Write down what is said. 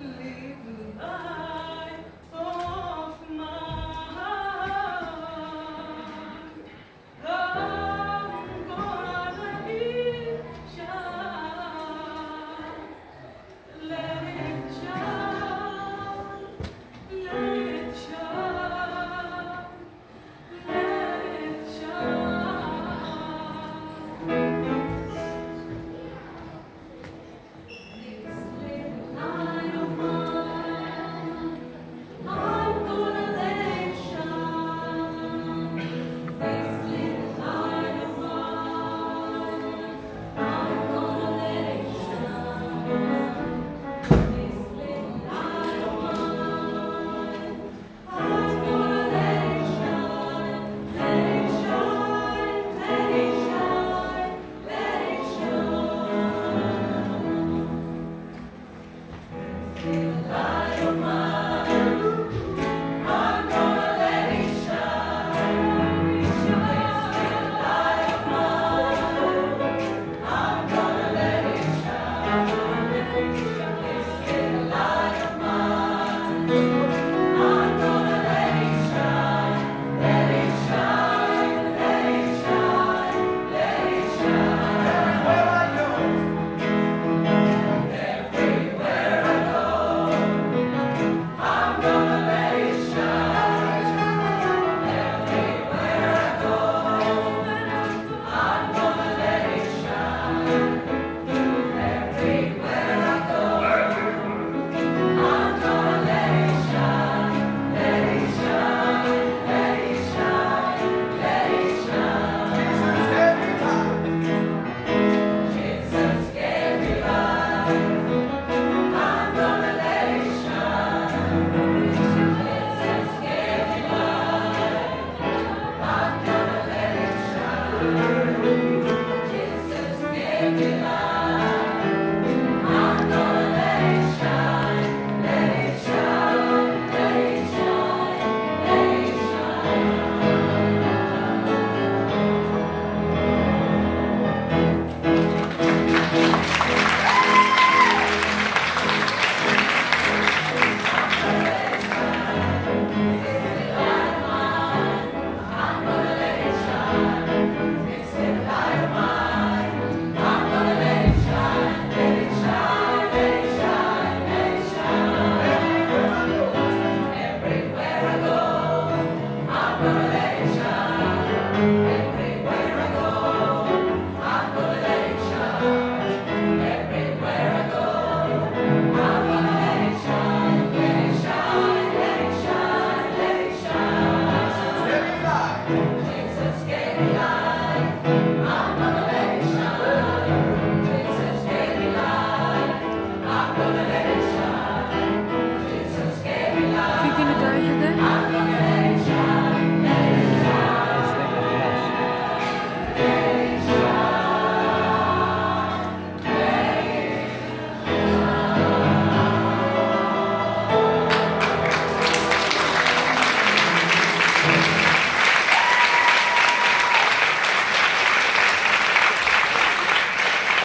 Leave light